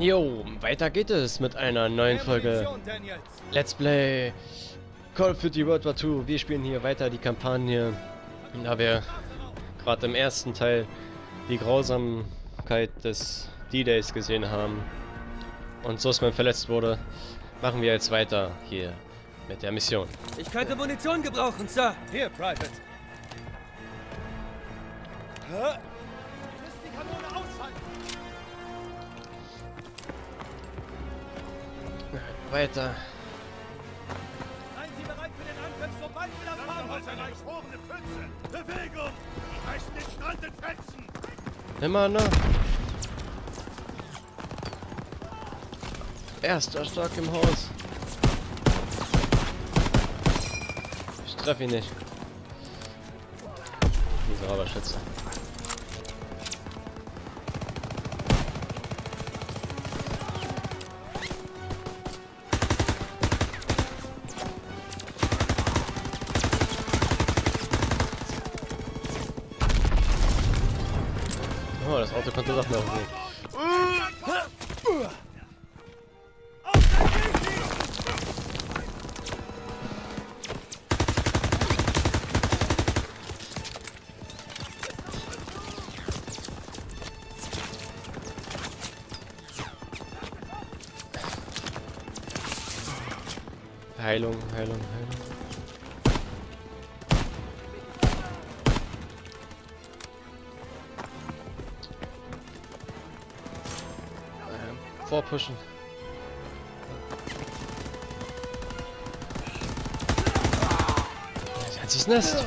Jo, weiter geht es mit einer neuen Folge Let's Play Call of Duty World War II. Wir spielen hier weiter die Kampagne, da wir gerade im ersten Teil die Grausamkeit des D-Days gesehen haben und Sussman verletzt wurde, machen wir jetzt weiter hier mit der Mission. Ich könnte Munition gebrauchen, Sir. Hier, Private. Weiter. Seien Sie bereit für den Angriff, sobald wir das Farmhaus erreichen. Pfütze! Bewegung! Die reißen den Strand in Fetzen! Immer noch. Erster Stock im Haus. Ich treffe ihn nicht. Miserabler Schütze. Oh, das Auto konnte doch noch nicht. Heilung, Heilung, Heilung. Sie hat sich's Nest.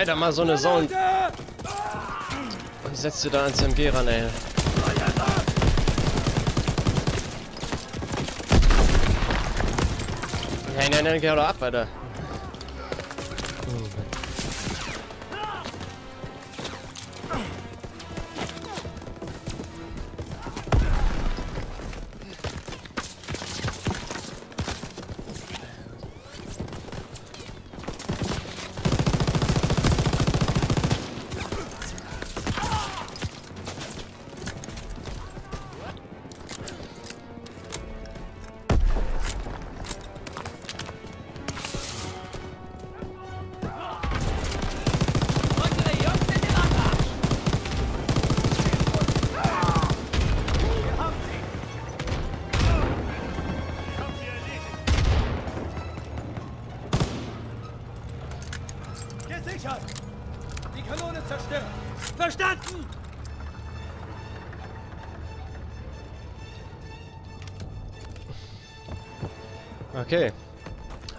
Sei da mal so eine Sau und und setz dir da ans MG ran, ey. Nein, nein, nein, geh doch ab, Alter.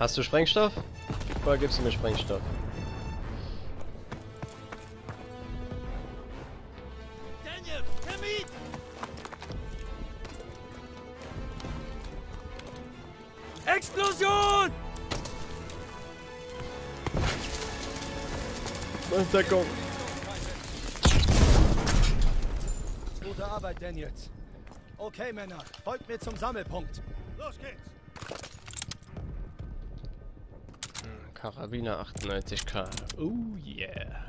Hast du Sprengstoff? Oder gibst du mir Sprengstoff? Daniel! Explosion! Deckung. Gute Arbeit, Daniels. Okay, Männer. Folgt mir zum Sammelpunkt. Los geht's! Karabiner 98k. Oh yeah.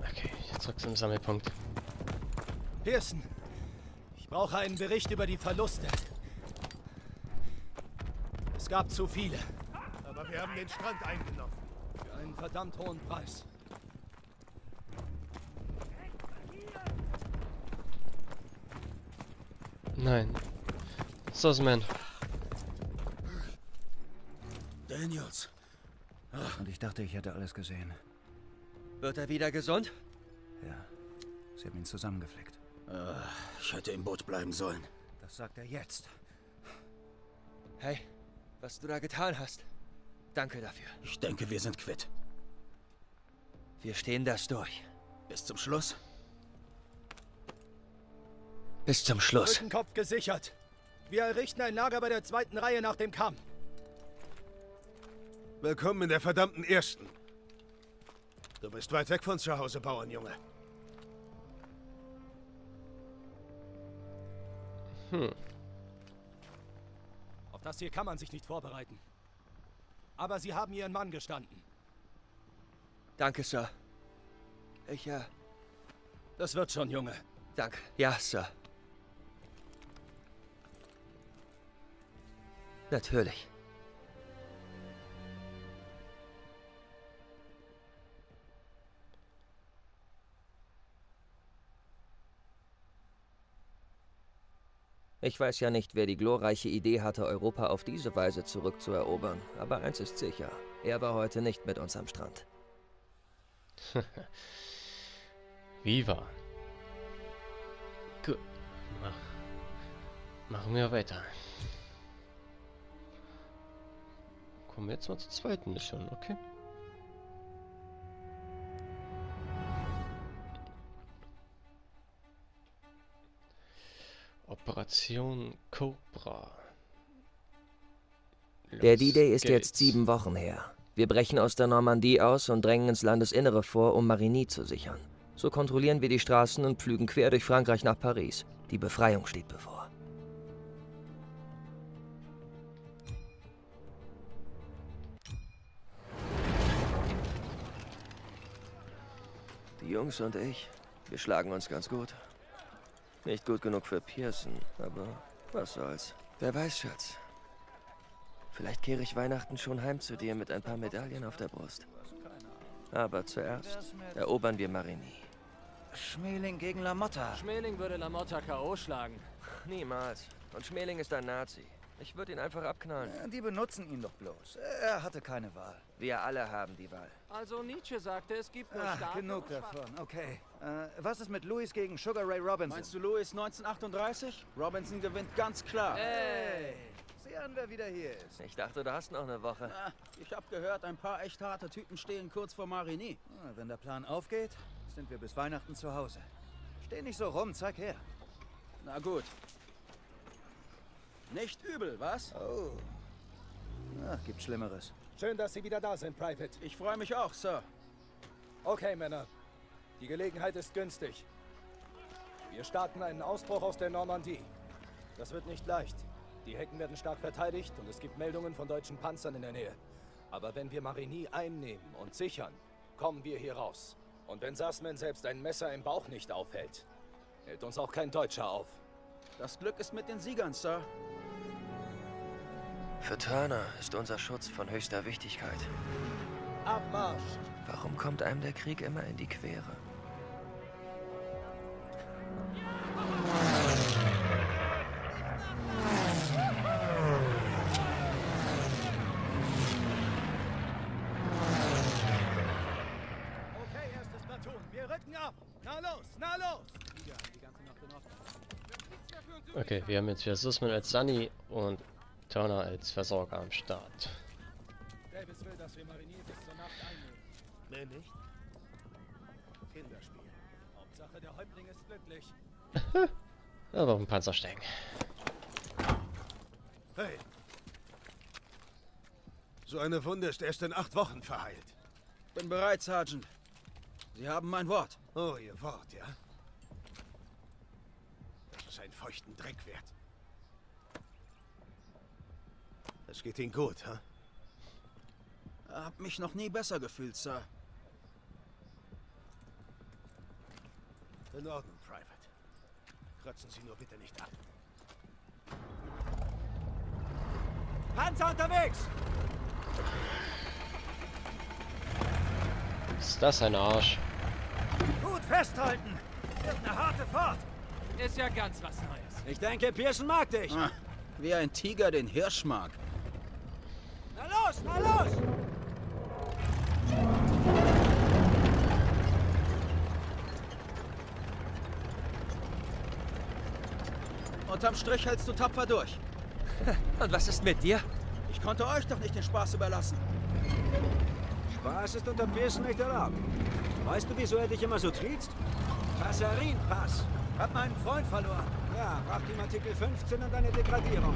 Okay, jetzt zurück zum Sammelpunkt. Pearson. Ich brauche einen Bericht über die Verluste. Es gab zu viele. Aber wir haben den Strand eingenommen. Für einen verdammt hohen Preis. Nein. Sussman. Daniels. Und ich dachte, ich hätte alles gesehen. Wird er wieder gesund? Ja, sie haben ihn zusammengeflickt. Ich hätte im Boot bleiben sollen. Das sagt er jetzt. Hey, was du da getan hast. Danke dafür. Ich denke, wir sind quitt. Wir stehen das durch. Bis zum Schluss. Bis zum Schluss. Rückenkopf gesichert. Wir errichten ein Lager bei der zweiten Reihe nach dem Kamm. Willkommen in der verdammten Ersten. Du bist weit weg von zu Hause, Bauernjunge. Auf das hier kann man sich nicht vorbereiten. Aber sie haben ihren Mann gestanden. Danke, Sir. Ich, äh, Das wird schon, Junge. danke. Ja, Sir. Natürlich. Ich weiß ja nicht, wer die glorreiche Idee hatte, Europa auf diese Weise zurückzuerobern, aber eins ist sicher, er war heute nicht mit uns am Strand. Viva. Gut. Mach. Machen wir weiter. Kommen wir jetzt mal zur zweiten Mission, okay? Operation Cobra. Der D-Day ist jetzt sieben Wochen her. Wir brechen aus der Normandie aus und drängen ins Landesinnere vor, um Marigny zu sichern. So kontrollieren wir die Straßen und pflügen quer durch Frankreich nach Paris. Die Befreiung steht bevor. Die Jungs und ich, wir schlagen uns ganz gut. Nicht gut genug für Pearson, aber was soll's. Wer weiß, Schatz. Vielleicht kehre ich Weihnachten schon heim zu dir mit ein paar Medaillen auf der Brust. Aber zuerst erobern wir Marigny. Schmeling gegen Lamotta. Schmeling würde Lamotta K.O. schlagen. Niemals. Und Schmeling ist ein Nazi. Ich würde ihn einfach abknallen. Die benutzen ihn doch bloß. Er hatte keine Wahl. Wir alle haben die Wahl. Also Nietzsche sagte, es gibt nur Starke genug davon. Okay. Äh, was ist mit Louis gegen Sugar Ray Robinson? Meinst du Louis 1938? Robinson gewinnt ganz klar. Hey! Sieh an, wer wieder hier ist. Ich dachte, du hast noch eine Woche. Ah, ich hab gehört, ein paar echt harte Typen stehen kurz vor Marigny. Ah, Wenn der Plan aufgeht, sind wir bis Weihnachten zu Hause. Steh nicht so rum, zeig her. Na gut. Nicht übel, was? Oh. Ach, gibt Schlimmeres. Schön, dass Sie wieder da sind, Private. Ich freue mich auch, Sir. Okay, Männer. Die Gelegenheit ist günstig. Wir starten einen Ausbruch aus der Normandie. Das wird nicht leicht. Die Hecken werden stark verteidigt und es gibt Meldungen von deutschen Panzern in der Nähe. Aber wenn wir Marigny einnehmen und sichern, kommen wir hier raus. Und wenn Sassman selbst ein Messer im Bauch nicht aufhält, hält uns auch kein Deutscher auf. Das Glück ist mit den Siegern, Sir. Für Turner ist unser Schutz von höchster Wichtigkeit. Abmarsch! Warum kommt einem der Krieg immer in die Quere? Okay, erstes Platoon, wir rücken ab! Na los, na los! Okay, wir haben jetzt wieder Sussman als Sunny und Turner als Versorger am Start. Davis will, dass wir Marigny bis zur Nacht einnehmen. Nee, nicht? Kinderspiel. Hauptsache, der Häuptling ist glücklich. Aber auf dem Panzer stecken. Hey. So eine Wunde ist erst in acht Wochen verheilt. Bin bereit, Sergeant. Sie haben mein Wort. Oh, Ihr Wort, ja? Ist einen feuchten Dreck wert. Es geht Ihnen gut, ha? Hab mich noch nie besser gefühlt, Sir. In Ordnung, Private. Kratzen Sie nur bitte nicht ab. Panzer unterwegs! Ist das ein Arsch? Gut festhalten! Wird eine harte Fahrt! Ist ja ganz was Neues. Ich denke, Pearson mag dich. Ah, wie ein Tiger den Hirsch mag. Na los, na los! Unterm Strich hältst du tapfer durch. Und was ist mit dir? Ich konnte euch doch nicht den Spaß überlassen. Spaß ist unter Pearson nicht erlaubt. Weißt du, wieso er dich immer so triezt? Passarin-Pass. Hab meinen Freund verloren. Ja, brachte ihm Artikel 15 und eine Degradierung.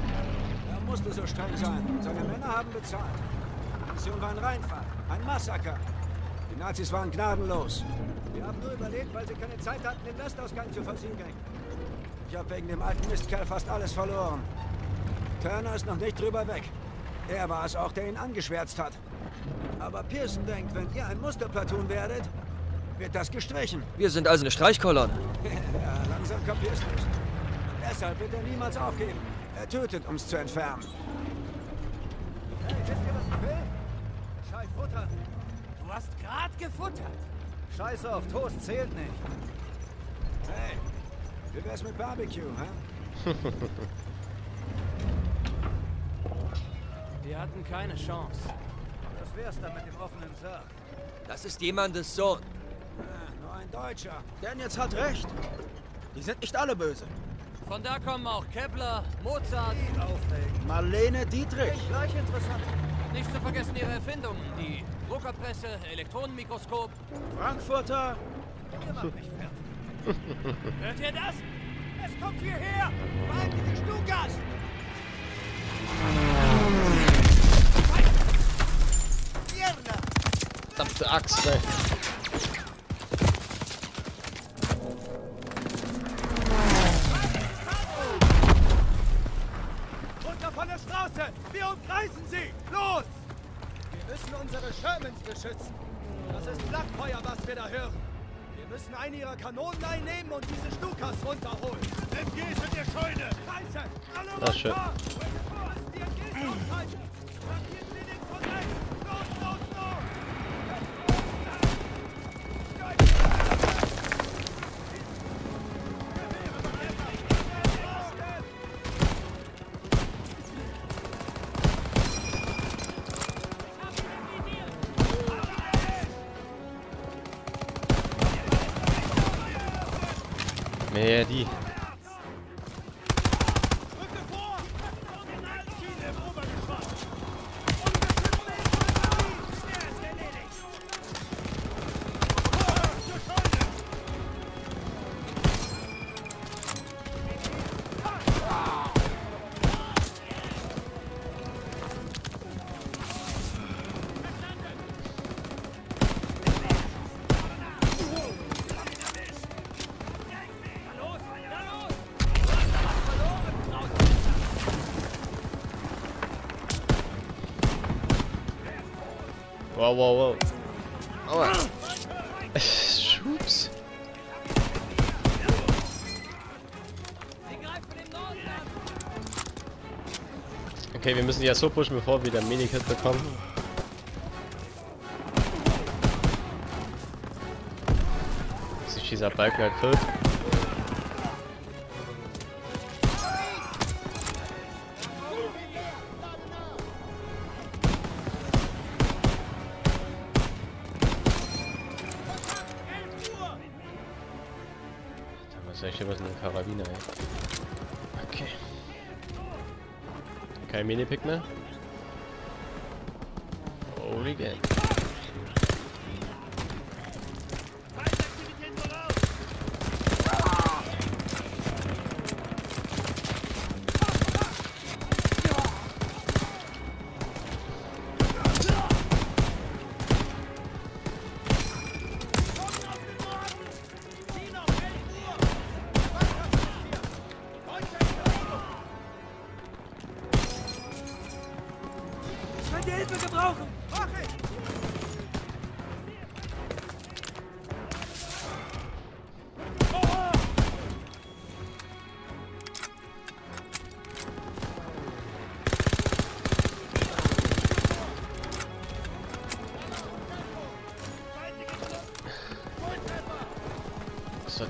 Er musste so streng sein. Seine Männer haben bezahlt. Die Mission war ein Reinfall. Ein Massaker. Die Nazis waren gnadenlos. Wir haben nur überlebt, weil sie keine Zeit hatten, den Westausgang zu versiegeln. Ich habe wegen dem alten Mistkerl fast alles verloren. Turner ist noch nicht drüber weg. Er war es auch, der ihn angeschwärzt hat. Aber Pearson denkt, wenn ihr ein Musterplatoon werdet, wird das gestrichen. Wir sind also eine Streichkolonne. ja, langsam kapierst du es. Deshalb wird er niemals aufgeben. Er tötet, um es zu entfernen. Hey, wisst ihr, was ich will? Scheiß Futter. Du hast gerade gefuttert. Scheiß auf, Toast zählt nicht. Hey, wie wär's mit Barbecue, hä? Wir hatten keine Chance. Das wär's dann mit dem offenen Sarg. Das ist jemandes Sohn. Ah, nur ein Deutscher. Daniels hat recht. Die sind nicht alle böse. Von da kommen auch Kepler, Mozart. Aufregend. Marlene Dietrich. Gleich interessant. Nicht zu vergessen ihre Erfindungen. Die Druckerpresse, Elektronenmikroskop. Frankfurter. Ihr macht mich fertig. Hört ihr das? Es kommt hierher! Feindliche Stukas! Verdammte Axt, ey. Alle Das Wow, wow, wow. Aua. Schups. Okay, wir müssen die ja so pushen, bevor wir den Minikit bekommen. Sich dieser Balken halt in der Karabiner, ey? Okay. Kein Minipick mehr. Holy again.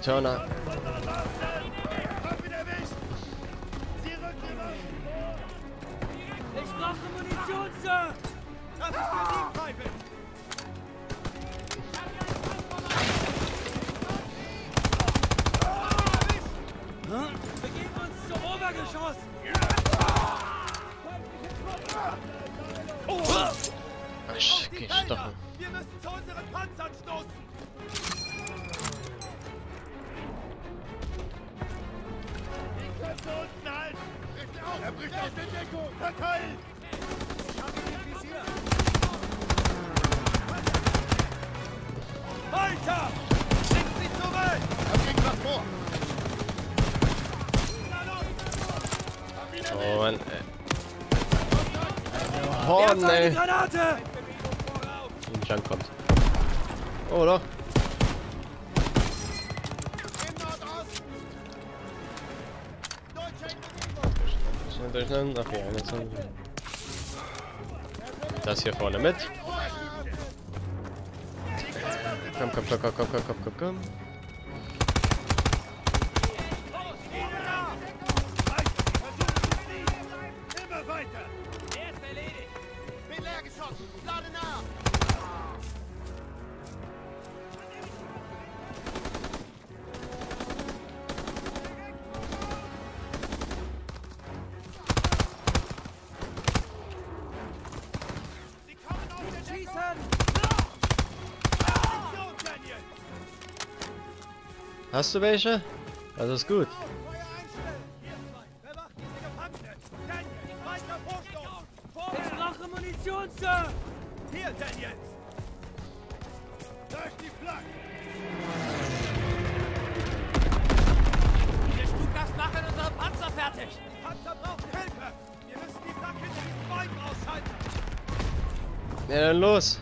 Turner. Oh, ey. Granate! Ein Junk kommt. Oh, doch. Schnell durcheinander. Ach ja, eine Zone. Das hier vorne mit. Komm, komm, komm, komm, komm, komm, komm, komm, komm. Hast du welche? Das ist gut. Ich brauche Munition, Sir! Hier, Daniels! Durch die Flak! Diese Stukas machen unsere Panzer fertig. Die Panzer brauchen Hilfe! Wir müssen die Flak hinter diesen Bäumen ausschalten! Ja, dann los.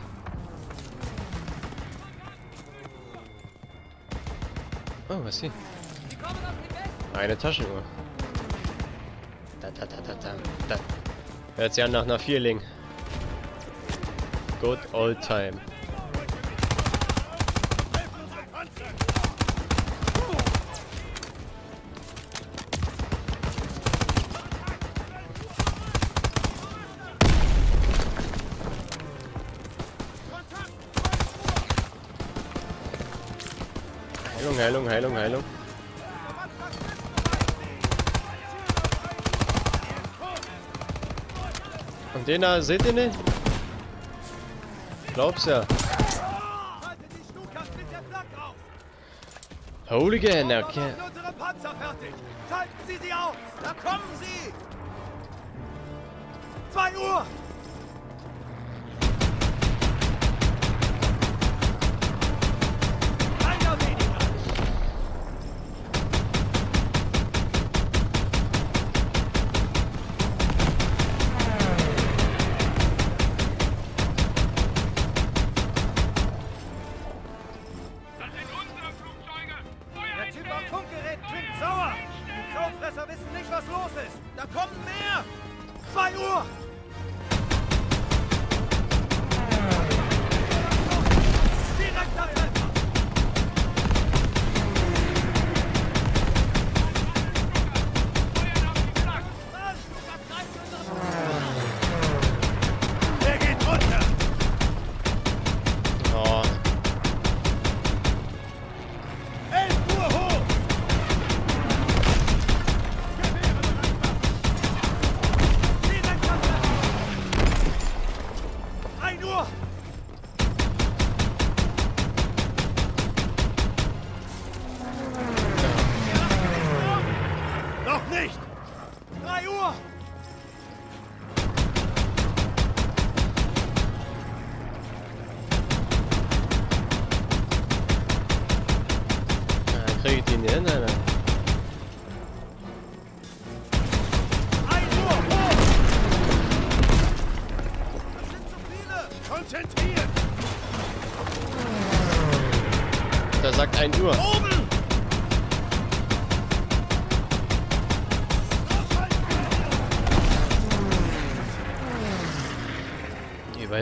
Oh, was ist hier? Eine Taschenuhr. Da, da, da, da, da, da. Hört sich an nach einer Vierling. Good old time. Heilung, Heilung. Und den da, seht ihr nicht? Glaub's ja. Hooligan, okay. Schalten Sie sie aus! Da kommen sie! 2 Uhr!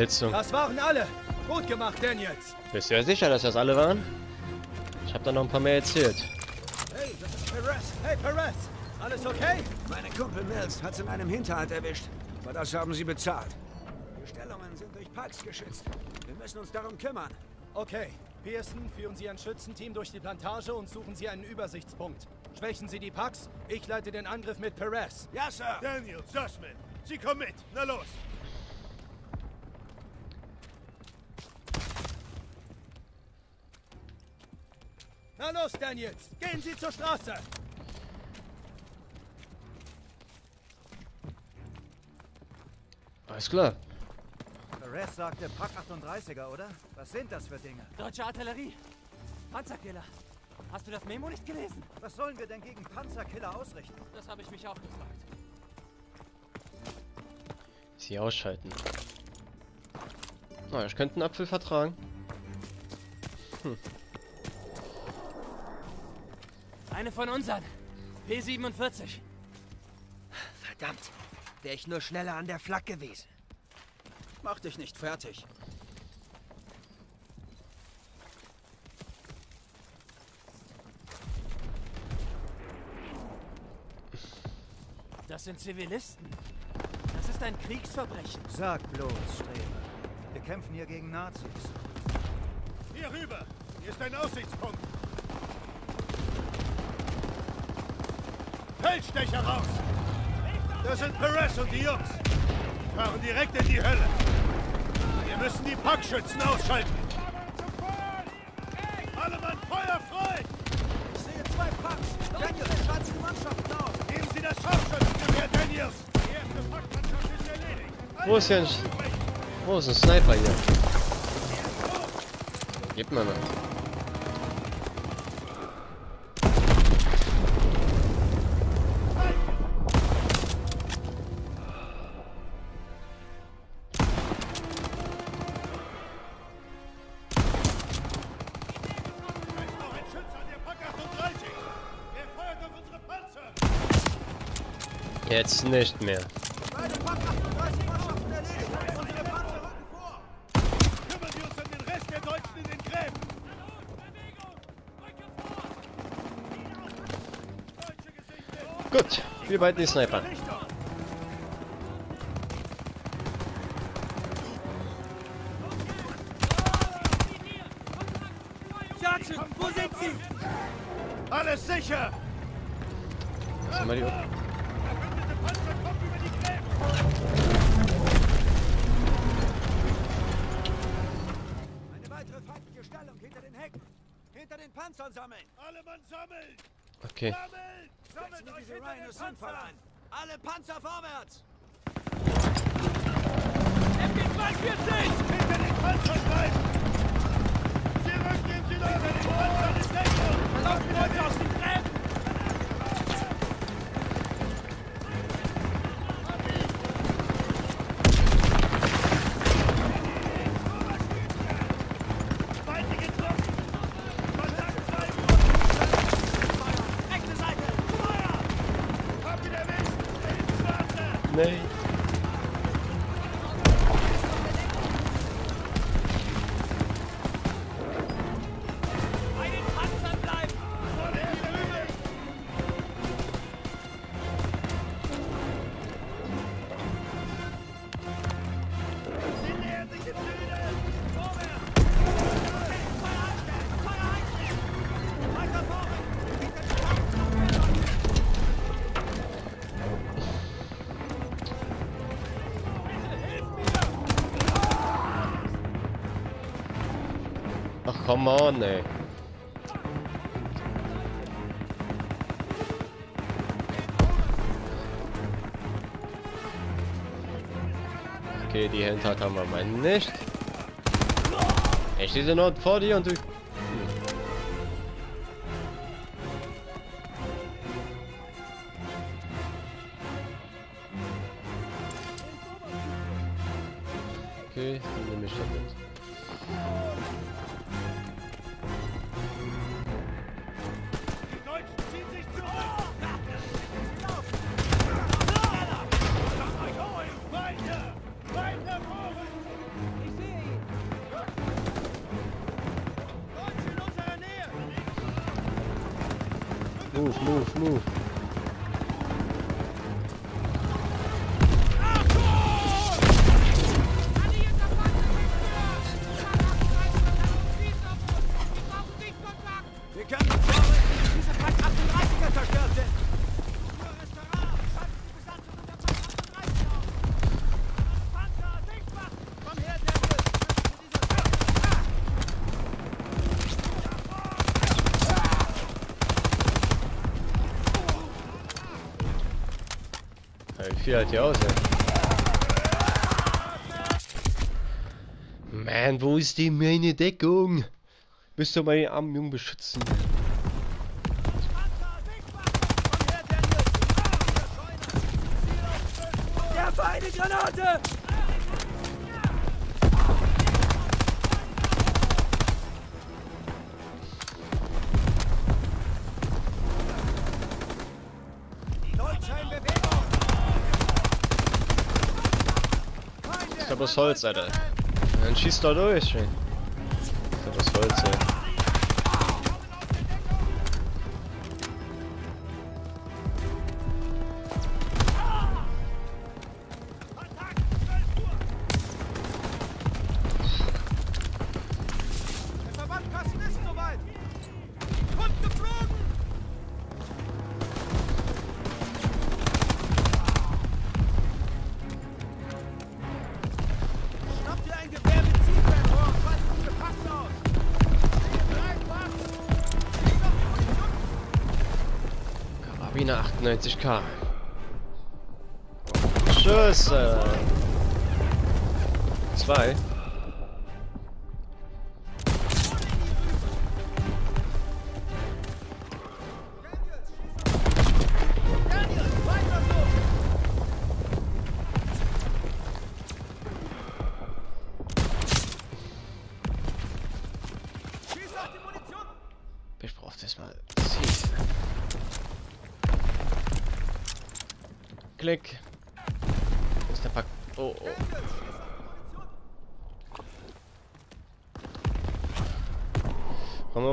Die Überhitzung. Das waren alle. Gut gemacht, Daniels. Bist du ja sicher, dass das alle waren? Ich habe da noch ein paar mehr erzählt. Hey, das ist Perez. Hey, Perez. Alles okay? Meine Kumpel Mills hat's in einem Hinterhalt erwischt. Aber das haben sie bezahlt. Die Stellungen sind durch Pikes geschützt. Wir müssen uns darum kümmern. Okay. Pearson, führen Sie ein Schützenteam durch die Plantage und suchen Sie einen Übersichtspunkt. Schwächen Sie die Packs. Ich leite den Angriff mit Perez. Ja, Sir. Daniel, Sussman, Sie kommen mit. Na los. Na los, Daniels. Gehen Sie zur Straße. Alles klar. Perez sagte Pack 38er, oder? Was sind das für Dinge? Deutsche Artillerie. Panzerkiller. Hast du das Memo nicht gelesen? Was sollen wir denn gegen Panzerkiller ausrichten? Das habe ich mich auch gefragt. Sie ausschalten. Na, ich könnte einen Apfel vertragen. Eine von unseren. P47. Verdammt. Wäre ich nur schneller an der Flak gewesen. Mach dich nicht fertig. Das sind Zivilisten. Das ist ein Kriegsverbrechen. Sag bloß, Streber. Wir kämpfen hier gegen Nazis. Hier rüber. Hier ist ein Aussichtspunkt. Feldstecher raus. Das sind Perez und die Jungs. Die fahren direkt in die Hölle. Wir müssen die Packschützen ausschalten. Alle Mann, Feuer frei! Ich sehe zwei Packs. Daniel, schwarze die Mannschaften aus. Geben Sie das Scharfschützengewehr, Daniels! Die erste Packmannschaft ist erledigt. Wo ist denn... Wo ist ein Sniper hier? Gib mir mal. Gräben. Deutsche Gesichter. Gut, wir beiden die Sniper. Wo sind Sie? Alles sicher! Sag mal die Disney On, ey. Okay, die Handtat haben wir mal nicht. Ich stehe noch vor dir und du... Okay, die nehme ich dann. Move, move. Viel halt hier aus, ey. Man, wo ist die meine Deckung? Müsst ihr meine armen Jungen beschützen. Der Granate! Das Holz, Alter. Dann schießt da durch. Ich glaube, das Holz, ey. Karabiner 98k. Schüsse! Zwei.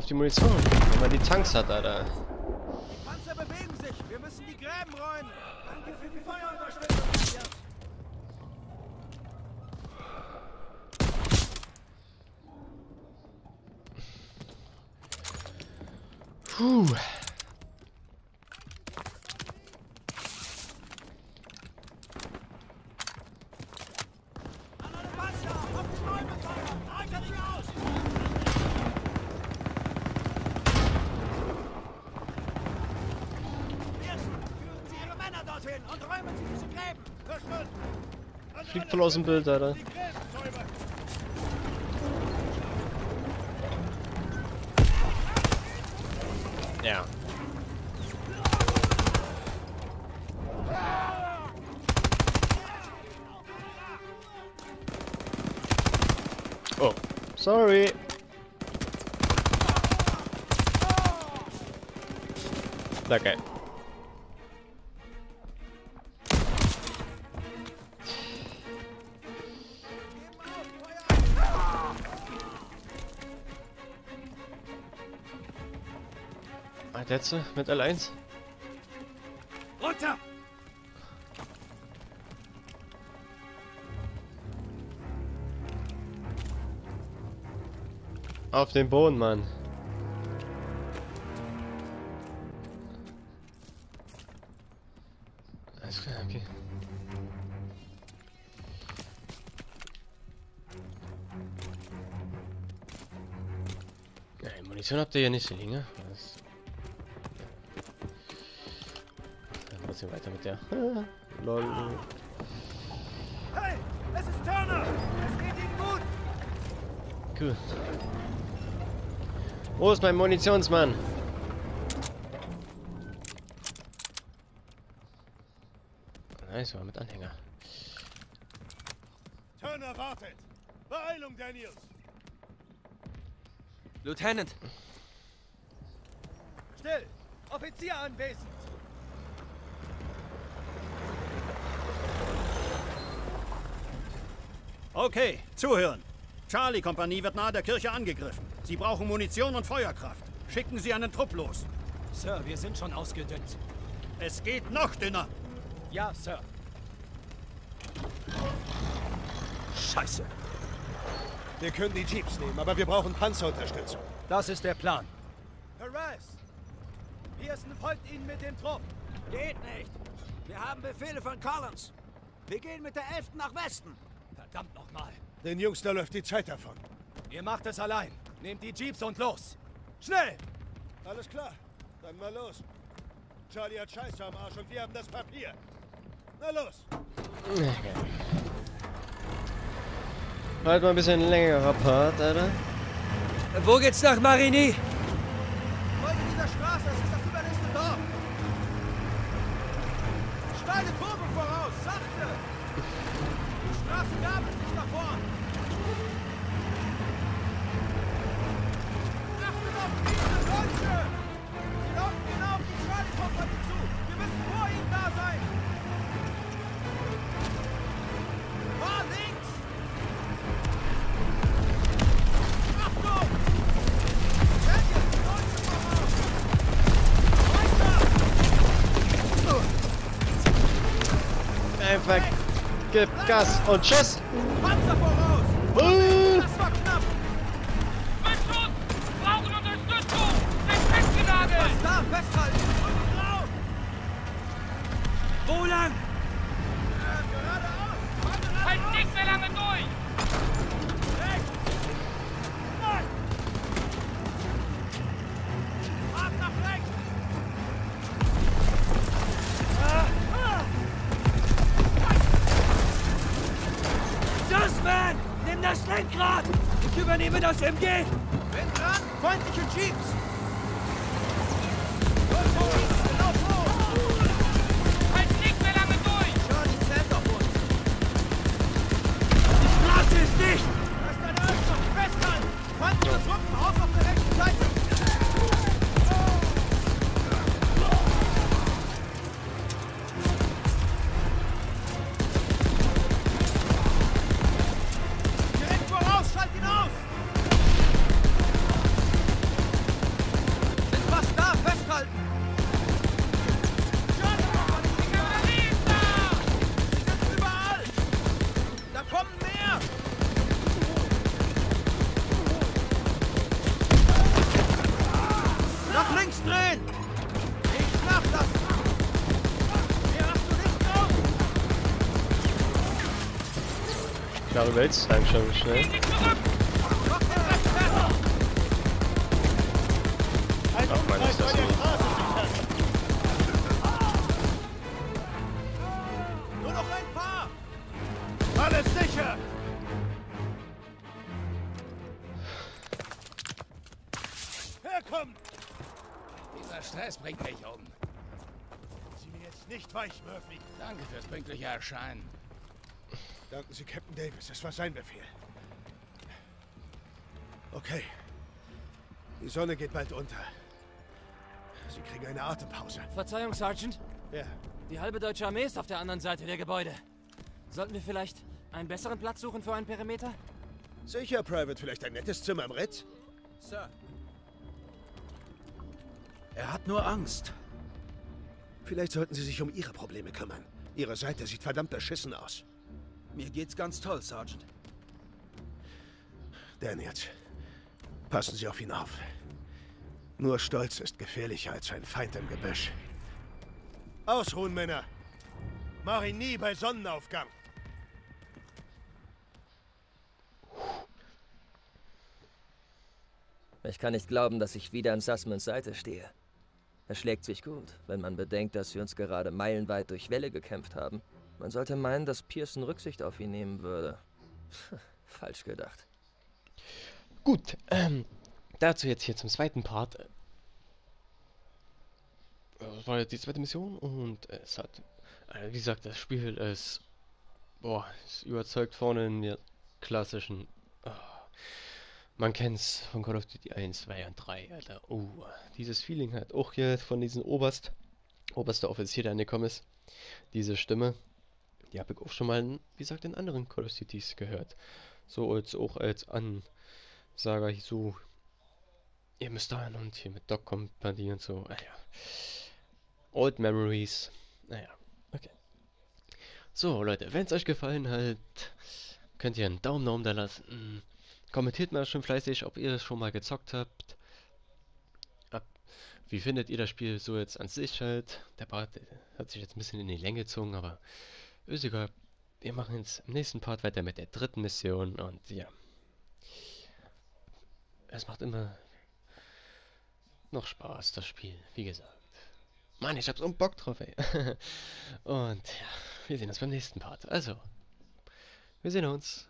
Auf die Munition. Wenn man die Tanks hat, Alter. Die Panzer bewegen sich! Wir müssen die Gräben räumen! Danke für die Feuerunterstützung! Puh. Alle Panzer! Auf die Bäume feuern! Reichert sie aus! Pearson, führen Sie Ihre Männer dorthin und räumen Sie diese Gräben! Verstanden! Fliegt voll aus dem Bild, Alter. Ja. Oh, sorry. Danke. Jetzt mit L1. Runter! Auf den Boden, Mann. Alles klar, okay. Die Munition habt ihr ja nicht so liegen, ne? Trotzdem weiter mit der. Lol. Hey! Es ist Turner! Es geht Ihnen gut! Cool. Wo ist mein Munitionsmann? Nice, war mit Anhänger. Turner wartet. Beeilung, Daniels. Lieutenant, Still! Offizier anwesend! Okay, zuhören. Charlie-Kompanie wird nahe der Kirche angegriffen. Sie brauchen Munition und Feuerkraft. Schicken Sie einen Trupp los. Sir, wir sind schon ausgedünnt. Es geht noch dünner. Ja, Sir. Scheiße! Wir können die Jeeps nehmen, aber wir brauchen Panzerunterstützung. Das ist der Plan. Perez! Pearson folgt Ihnen mit dem Trupp! Geht nicht! Wir haben Befehle von Collins. Wir gehen mit der 11. nach Westen. Verdammt nochmal. Den Jungs, da läuft die Zeit davon. Ihr macht es allein. Nehmt die Jeeps und los. Schnell! Alles klar, dann mal los. Charlie hat Scheiße am Arsch und wir haben das Papier. Na los! Heute mal ein bisschen längerer Part, Alter. Wo geht's nach Marigny? Folge dieser Straße, das ist das übernächste Dorf. Steile Kurve voraus, sachte. Die Straße gabelt gib Gas und tschüss. Welt, sagen schon schnell. Ach man, ist das so. Nur noch ein paar! Alles sicher! Herkommen! Dieser Stress bringt mich um. Sie mir jetzt nicht weich, Murphy. Danke fürs pünktliche Erscheinen. Davis, das war sein Befehl. Okay. Die Sonne geht bald unter. Sie kriegen eine Atempause. Verzeihung, Sergeant. Ja, Die halbe deutsche Armee ist auf der anderen Seite der Gebäude. Sollten wir vielleicht einen besseren Platz suchen für einen Perimeter? sicher, Private. Vielleicht ein nettes Zimmer im Ritz? Sir, Er hat nur Angst. Vielleicht sollten Sie sich um Ihre Probleme kümmern. Ihre Seite sieht verdammt beschissen aus. Mir geht's ganz toll, Sergeant. Daniels, passen Sie auf ihn auf. Nur Stolz ist gefährlicher als ein Feind im Gebüsch. Ausruhen, Männer! Mach ihn nie bei Sonnenaufgang! Ich kann nicht glauben, dass ich wieder an Sussmans Seite stehe. Er schlägt sich gut, wenn man bedenkt, dass wir uns gerade meilenweit durch Wälle gekämpft haben. Man sollte meinen, dass Pearson Rücksicht auf ihn nehmen würde. Falsch gedacht. Gut, ähm, dazu jetzt hier zum zweiten Part. Das war jetzt die zweite Mission und es hat, äh, wie gesagt, das Spiel ist, boah, ist überzeugt vorne in der klassischen, ah, man kennt's von Call of Duty 1, 2 und 3, Alter, oh, dieses Feeling hat auch hier von diesem Oberst, oberster Offizier, der angekommen ist, diese Stimme, die habe ich auch schon mal, in, wie gesagt, in anderen Call of Duties gehört, so als auch als Ansager, so, ihr müsst dahin und hier mit Doc Company und so, naja. Old Memories. Naja, okay. So, Leute, wenn es euch gefallen hat, könnt ihr einen Daumen nach oben da lassen. Kommentiert mal schon fleißig, ob ihr das schon mal gezockt habt. Ab, wie findet ihr das Spiel so jetzt an sich halt? Der Part hat sich jetzt ein bisschen in die Länge gezogen, aber ist egal. Wir machen jetzt im nächsten Part weiter mit der dritten Mission und ja. Es macht immer noch Spaß, das Spiel, wie gesagt. Mann, ich hab so einen Bock drauf, ey. Und ja. wir sehen uns beim nächsten Part. Also, wir sehen uns.